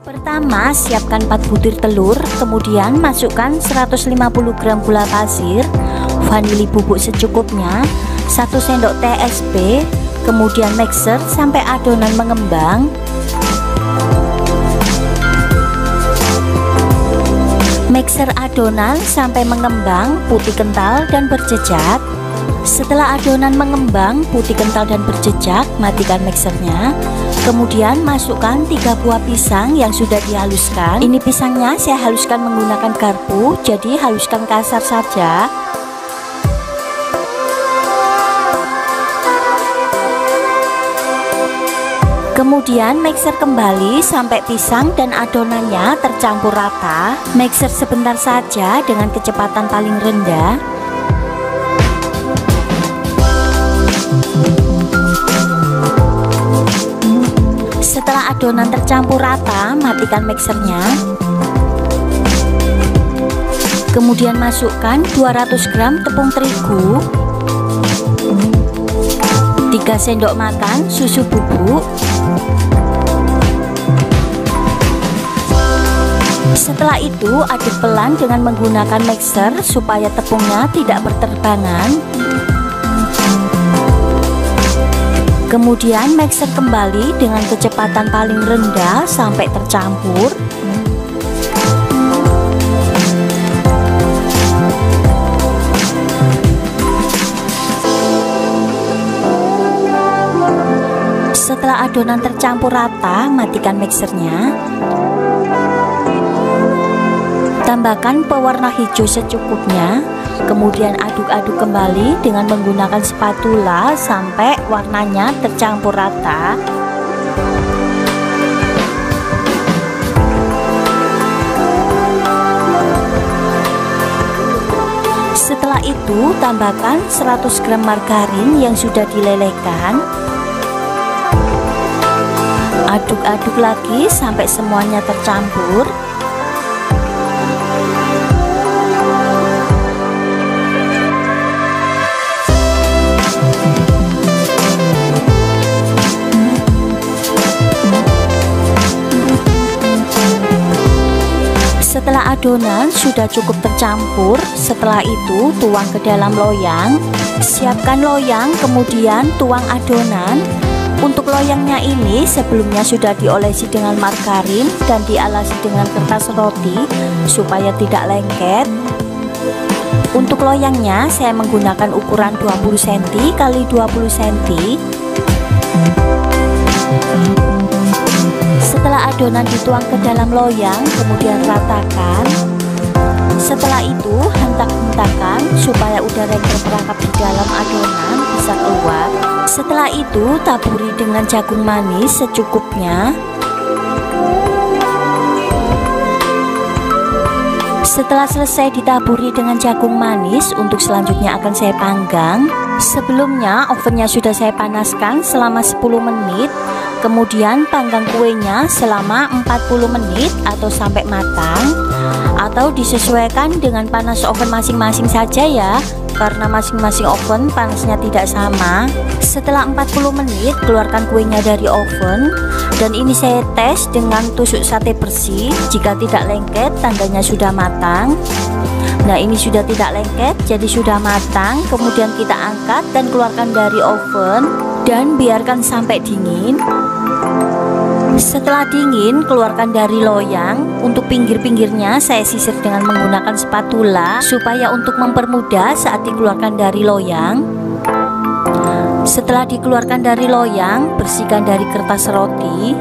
Pertama, siapkan 4 butir telur, kemudian masukkan 150 gram gula pasir, vanili bubuk secukupnya, 1 sendok teh SP, kemudian mixer sampai adonan mengembang. Mixer adonan sampai mengembang, putih kental dan berjejak. Setelah adonan mengembang, putih kental dan berjejak, matikan mixernya. Kemudian masukkan 3 buah pisang yang sudah dihaluskan. Ini pisangnya saya haluskan menggunakan garpu, jadi haluskan kasar saja. Kemudian mixer kembali sampai pisang dan adonannya tercampur rata. Mixer sebentar saja dengan kecepatan paling rendah. Adonan tercampur rata, matikan mixernya. Kemudian masukkan 200 gram tepung terigu 3 sendok makan susu bubuk Setelah itu aduk pelan dengan menggunakan mixer supaya tepungnya tidak berterbangan Kemudian mixer kembali dengan kecepatan paling rendah sampai tercampur. Setelah adonan tercampur rata, matikan mixernya. Tambahkan pewarna hijau secukupnya Kemudian aduk-aduk kembali dengan menggunakan spatula sampai warnanya tercampur rata. Setelah itu, tambahkan 100 gram margarin yang sudah dilelehkan. Aduk-aduk lagi sampai semuanya tercampur. Adonan sudah cukup tercampur, setelah itu tuang ke dalam loyang. Siapkan loyang, kemudian tuang adonan. Untuk loyangnya ini sebelumnya sudah diolesi dengan margarin dan dialasi dengan kertas roti supaya tidak lengket. Untuk loyangnya saya menggunakan ukuran 20 cm x 20 cm. Setelah adonan dituang ke dalam loyang, kemudian ratakan. Setelah itu, hentak-hentakan supaya udara yang terperangkap di dalam adonan bisa keluar. Setelah itu, taburi dengan jagung manis secukupnya. Setelah selesai ditaburi dengan jagung manis, untuk selanjutnya akan saya panggang. Sebelumnya, ovennya sudah saya panaskan selama 10 menit Kemudian panggang kuenya selama 40 menit atau sampai matang. Atau disesuaikan dengan panas oven masing-masing saja ya karena masing-masing oven panasnya tidak sama. Setelah 40 menit keluarkan kuenya dari oven. Dan ini saya tes dengan tusuk sate bersih. Jika tidak lengket tandanya sudah matang. Nah ini sudah tidak lengket jadi sudah matang. Kemudian kita angkat dan keluarkan dari oven dan biarkan sampai dingin setelah dingin, keluarkan dari loyang. Untuk pinggir-pinggirnya saya sisir dengan menggunakan spatula supaya untuk mempermudah saat dikeluarkan dari loyang. Setelah dikeluarkan dari loyang, bersihkan dari kertas roti.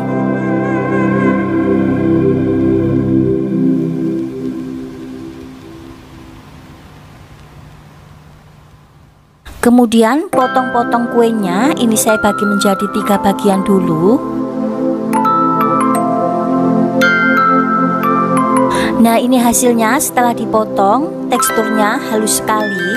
Kemudian potong-potong kuenya. Ini saya bagi menjadi tiga bagian dulu. Nah ini hasilnya setelah dipotong teksturnya halus sekali.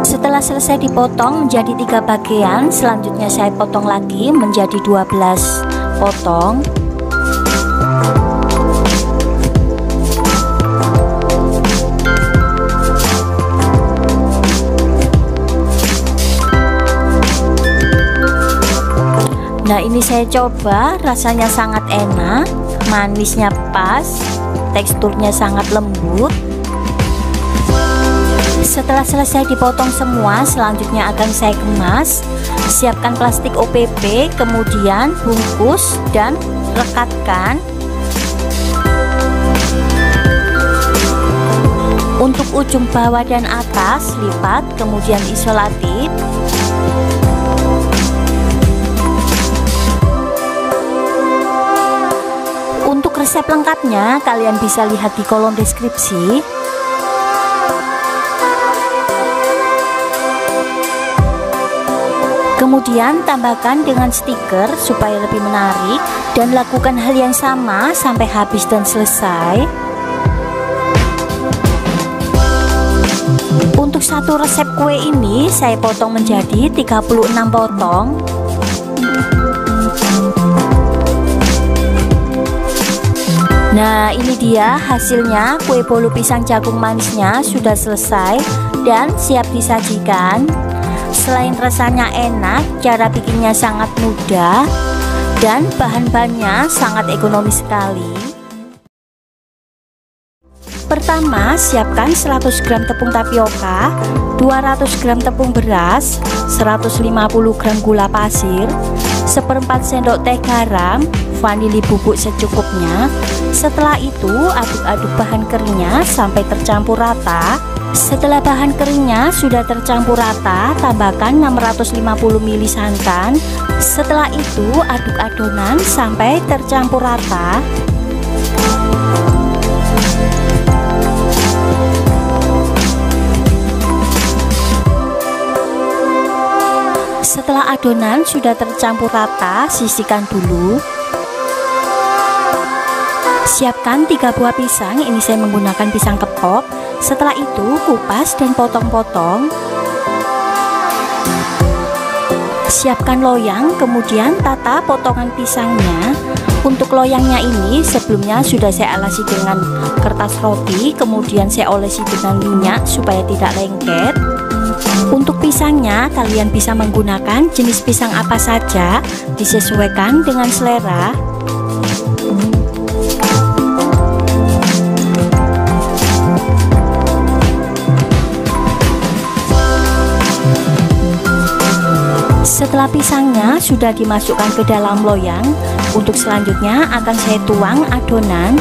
Setelah selesai dipotong menjadi tiga bagian selanjutnya saya potong lagi menjadi 12 potong Nah ini saya coba. Rasanya sangat enak Manisnya pas Teksturnya sangat lembut. Setelah selesai dipotong semua Selanjutnya akan saya kemas. Siapkan plastik OPP Kemudian bungkus dan rekatkan. Untuk ujung bawah dan atas lipat kemudian isolatif resep lengkapnya kalian bisa lihat di kolom deskripsi Kemudian tambahkan dengan stiker supaya lebih menarik dan lakukan hal yang sama sampai habis dan selesai. Untuk satu resep kue ini saya potong menjadi 36 potong Nah ini dia hasilnya. Kue bolu pisang jagung manisnya sudah selesai dan siap disajikan. Selain rasanya enak, cara bikinnya sangat mudah dan bahan-bahannya sangat ekonomis sekali Pertama, siapkan 100 gram tepung tapioka, 200 gram tepung beras, 150 gram gula pasir, seperempat sendok teh garam, vanili bubuk secukupnya. Setelah itu, aduk-aduk bahan keringnya sampai tercampur rata. Setelah bahan keringnya sudah tercampur rata, tambahkan 650 ml santan. Setelah itu, aduk adonan sampai tercampur rata. Setelah adonan sudah tercampur rata, sisihkan dulu. Siapkan tiga buah pisang, ini saya menggunakan pisang kepok. Setelah itu, kupas dan potong-potong. Siapkan loyang, kemudian tata potongan pisangnya. Untuk loyangnya ini sebelumnya sudah saya alasi dengan kertas roti, kemudian saya olesi dengan minyak supaya tidak lengket. Untuk pisangnya, kalian bisa menggunakan jenis pisang apa saja, disesuaikan dengan selera. Setelah pisangnya sudah dimasukkan ke dalam loyang, untuk selanjutnya akan saya tuang adonan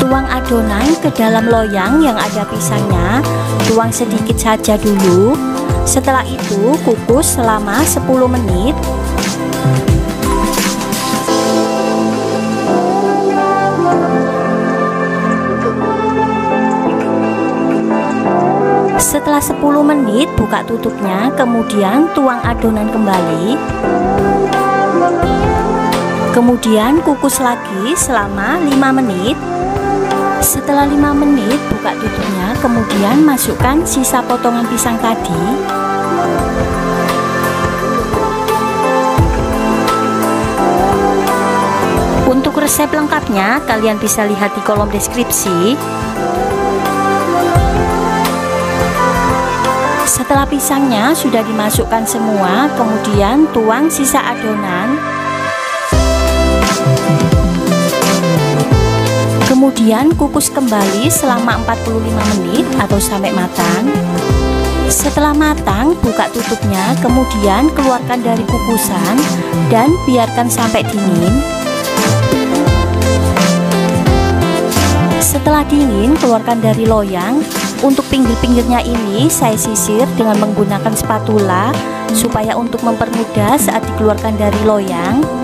Tuang adonan ke dalam loyang yang ada pisangnya. Tuang sedikit saja dulu. Setelah itu kukus selama 10 menit. Setelah 10 menit buka tutupnya Kemudian tuang adonan kembali Kemudian kukus lagi selama 5 menit. Setelah 5 menit buka tutupnya kemudian masukkan sisa potongan pisang tadi. Untuk resep lengkapnya kalian bisa lihat di kolom deskripsi. Setelah pisangnya sudah dimasukkan semua kemudian tuang sisa adonan Kemudian kukus kembali selama 45 menit atau sampai matang. Setelah matang, buka tutupnya, kemudian keluarkan dari kukusan dan biarkan sampai dingin. Setelah dingin, keluarkan dari loyang. Untuk pinggir-pinggirnya ini saya sisir dengan menggunakan spatula supaya untuk mempermudah saat dikeluarkan dari loyang.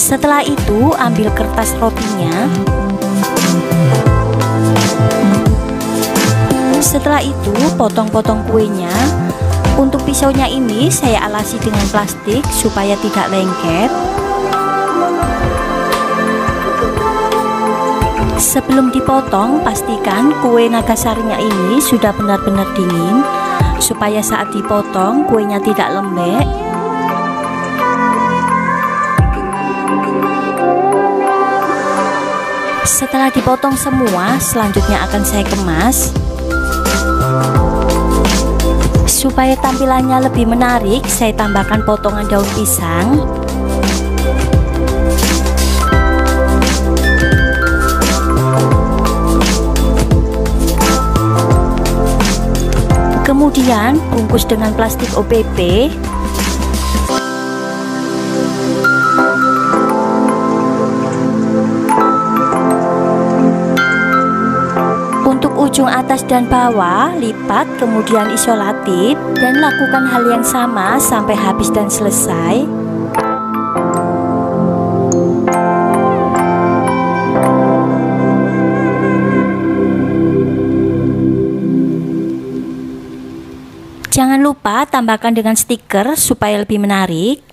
Setelah itu ambil kertas rotinya. Setelah itu potong-potong kuenya. Untuk pisaunya ini saya alasi dengan plastik supaya tidak lengket. Sebelum dipotong pastikan kue nagasarinya ini sudah benar-benar dingin. Supaya saat dipotong kuenya tidak lembek Setelah dipotong semua, selanjutnya akan saya kemas. Supaya tampilannya lebih menarik, saya tambahkan potongan daun pisang. Kemudian bungkus dengan plastik OPP ujung atas dan bawah, lipat kemudian isolatif dan lakukan hal yang sama sampai habis dan selesai. Jangan lupa tambahkan dengan stiker supaya lebih menarik.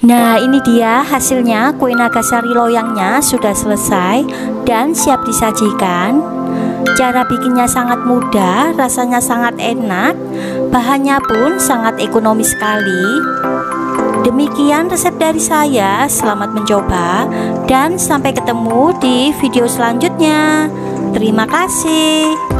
Nah ini dia hasilnya kue naga sari loyangnya sudah selesai dan siap disajikan Cara bikinnya sangat mudah, rasanya sangat enak Bahannya pun sangat ekonomis sekali. Demikian resep dari saya, selamat mencoba Dan sampai ketemu di video selanjutnya. Terima kasih